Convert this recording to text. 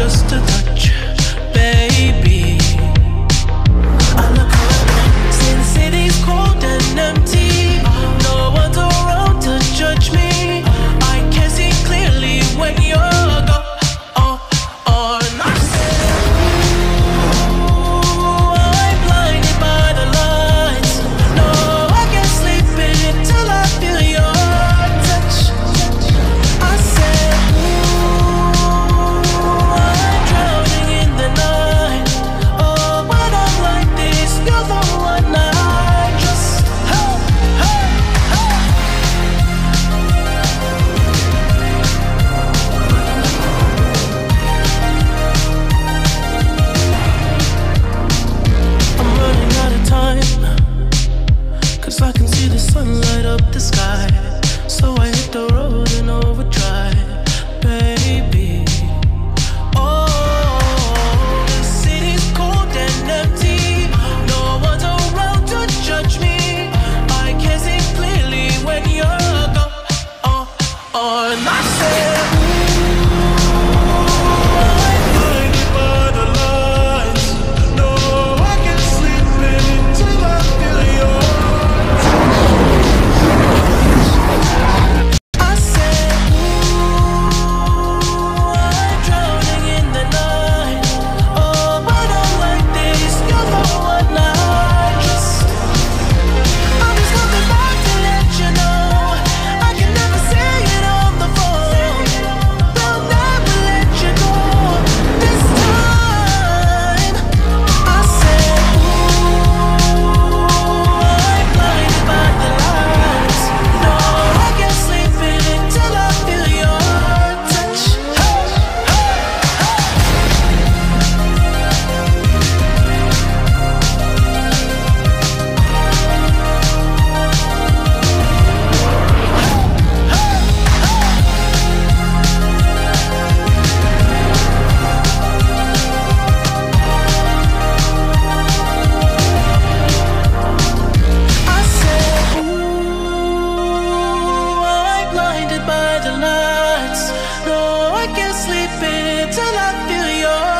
just a touch. Cause I can see the sun light up the sky. No, I can't sleep until I feel your.